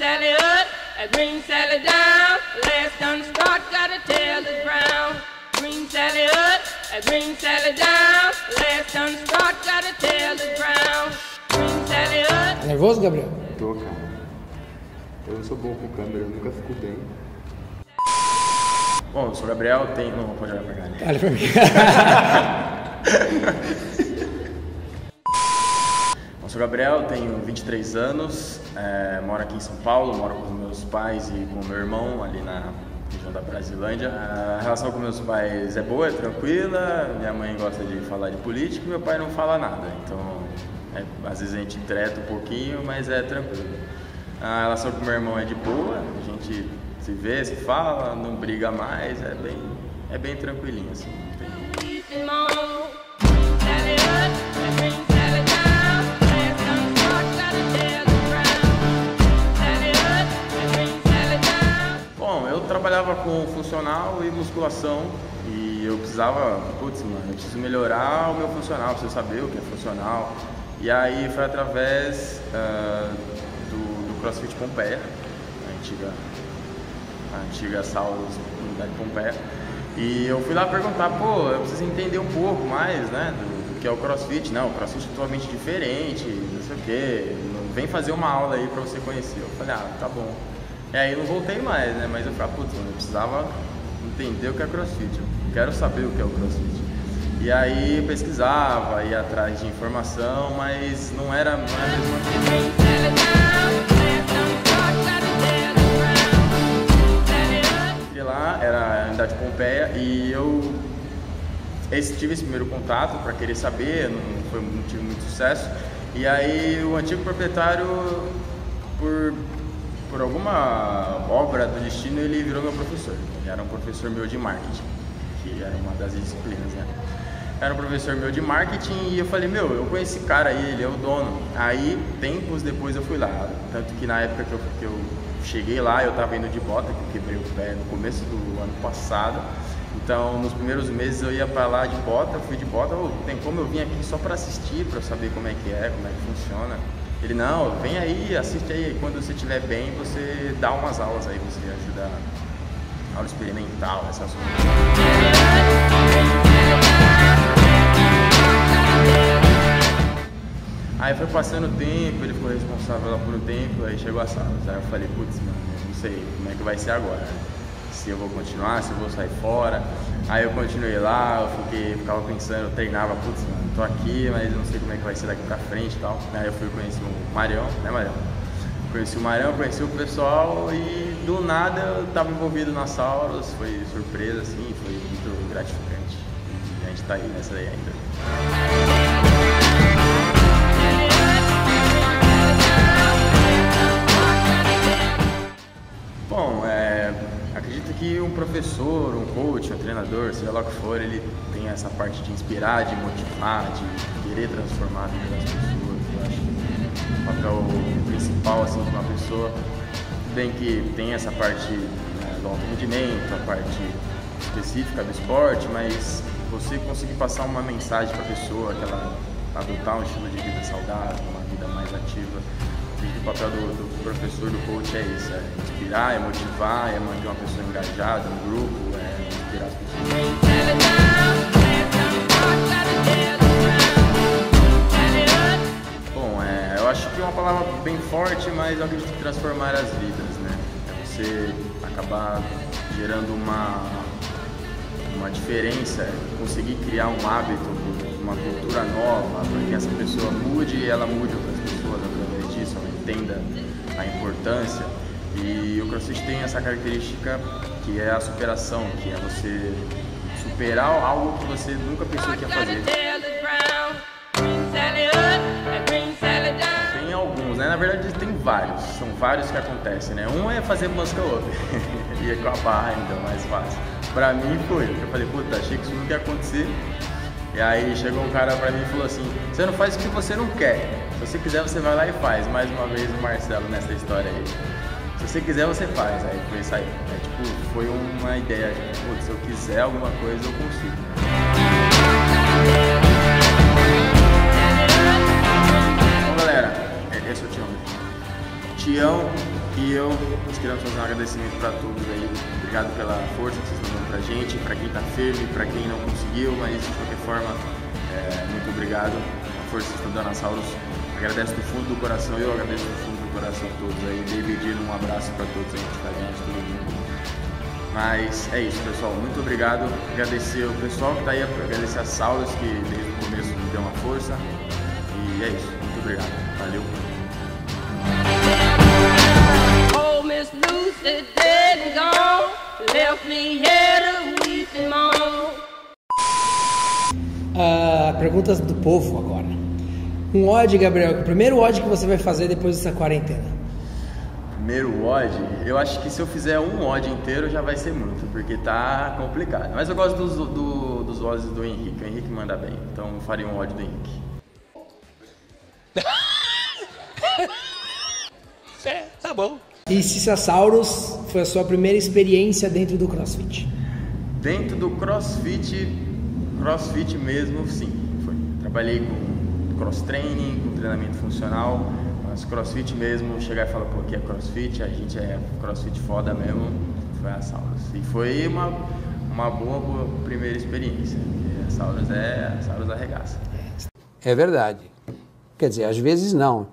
Sally up, a green Sally down. Last done start, got a tail that's brown. Green Sally up, a green Sally down. Last done start, got a tail that's brown. Green Sally up. Tá nervoso, Gabriel? Tô, cara. Eu não sou bom com câmera, eu nunca fico bem. Bom, eu sou o Gabriel, tenho. Não, pode olhar pra cá. né? Olha pra mim. Sou Gabriel, tenho 23 anos, é, moro aqui em São Paulo, moro com meus pais e com meu irmão ali na região da Brasilândia. A relação com meus pais é boa, é tranquila, minha mãe gosta de falar de política e meu pai não fala nada, então é, às vezes a gente treta um pouquinho, mas é tranquilo. A relação com meu irmão é de boa, a gente se vê, se fala, não briga mais, é bem, é bem tranquilinho assim. não tem- trabalhava com funcional e musculação e eu precisava, putz, mano, eu preciso melhorar o meu funcional, preciso saber o que é funcional. E aí foi através ah, do, do CrossFit Pompeia, a antiga, a antiga sala da unidade Pompeia. E eu fui lá perguntar, pô, eu preciso entender um pouco mais, né, do, do que é o CrossFit. Não, o CrossFit é totalmente diferente, não sei o quê. Vem fazer uma aula aí pra você conhecer. Eu falei, ah, tá bom. E aí eu não voltei mais, né? Mas eu falei, ah, putz, eu precisava entender o que é CrossFit. Eu quero saber o que é o CrossFit. E aí pesquisava, ia atrás de informação, mas não era, não era a mesma coisa. Green Sally down. Last done start, got a tail that's brown. Sally up. Cheguei lá, era a unidade Pompeia, e eu esse, tive esse primeiro contato para querer saber, não, foi, não tive muito sucesso. E aí o antigo proprietário, por, por alguma obra do destino, ele virou meu professor. Ele era um professor meu de marketing, que era uma das disciplinas, né? Era um professor meu de marketing e eu falei, meu, eu conheci esse cara aí, ele é o dono. Aí, tempos depois eu fui lá. Tanto que na época que eu, que eu cheguei lá, eu tava indo de bota, que eu quebrei o pé no começo do ano passado. Então, nos primeiros meses eu ia para lá de bota, fui de bota, "Ô, tem como eu vim aqui só para assistir, para saber como é que é, como é que funciona. Ele, não, vem aí, assiste aí, quando você estiver bem, você dá umas aulas aí, você ajuda aula experimental, essas coisas. Aí foi passando o tempo, ele ficou responsável lá por um tempo, aí chegou a sala. Aí eu falei, putz, mano, não sei como é que vai ser agora. Se eu vou continuar, se eu vou sair fora. Aí eu continuei lá, eu fiquei, ficava pensando, eu treinava, putz, tô aqui, mas não sei como é que vai ser daqui pra frente e tal. Aí eu fui conhecer o Marião, né Marião? Conheci o Marião, conheci o pessoal e do nada eu tava envolvido na Sauros, foi surpresa assim, foi muito gratificante. E a gente tá aí nessa daí ainda. Professor, um coach, um treinador, seja lá o que for, ele tem essa parte de inspirar, de motivar, de querer transformar a vida das pessoas. Eu acho que o papel principal assim, de uma pessoa, bem que tem essa parte né, do alto rendimento, a parte específica do esporte, mas você conseguir passar uma mensagem para a pessoa, que ela adotar um estilo de vida saudável, uma vida mais ativa. Acredito que o papel do, do professor, do coach é isso, é inspirar, é motivar, é manter uma pessoa engajada, um grupo, é inspirar as pessoas. Bom, é, eu acho que é uma palavra bem forte, mas eu acredito que transformar as vidas, né? É você acabar gerando uma, uma diferença, conseguir criar um hábito, uma cultura nova, para que essa pessoa mude e ela mude outras pessoas entenda a importância. E o CrossFit tem essa característica que é a superação, que é você superar algo que você nunca pensou que ia fazer. Tem alguns, né? Na verdade tem vários, são vários que acontecem, né? Um é fazer muscle up, e é com a barra ainda mais fácil. Pra mim foi, eu falei, puta, achei que isso nunca ia acontecer. E aí chegou um cara pra mim e falou assim, você não faz o que você não quer. Se você quiser, você vai lá e faz. Mais uma vez o Marcelo nessa história aí. Se você quiser, você faz. Aí foi isso aí. É, tipo, foi uma ideia, putz, se eu quiser alguma coisa, eu consigo. Então, galera, é- esse é o Tião. Tião e eu, queremos fazer um agradecimento para todos aí. Obrigado pela força que vocês estão dando pra gente, para quem tá firme, para quem não conseguiu, mas de qualquer forma, é, muito obrigado. A força que vocês estão dando a Sauros. Agradeço do fundo do coração, eu agradeço do fundo do coração a todos aí. David, um abraço para todos aí tá gente, todo mundo. Mas é isso, pessoal. Muito obrigado. Agradecer o pessoal que está aí, agradecer a Saulos que desde o começo me deu uma força. E é isso. Muito obrigado. Valeu. Miss Lucy dead and gone, left me here to weep and moan. Ah, perguntas do povo agora. Um odd, Gabriel. O primeiro odd que você vai fazer depois dessa quarentena? Primeiro odd, eu acho que se eu fizer um odd inteiro já vai ser muito, porque tá complicado. Mas eu gosto dos, do, dos odds do Henrique, o Henrique manda bem, então eu faria um odd do Henrique. É, tá bom. E Cissasauros foi a sua primeira experiência dentro do CrossFit? Dentro do CrossFit, CrossFit mesmo, sim, foi. Trabalhei com cross training, com treinamento funcional, mas CrossFit mesmo, chegar e falar, pô, aqui é CrossFit, a gente é CrossFit foda mesmo, foi a Sauros. E foi uma, uma boa, boa primeira experiência. A Sauros é, a Sauros arregaça. É verdade. Quer dizer, às vezes não.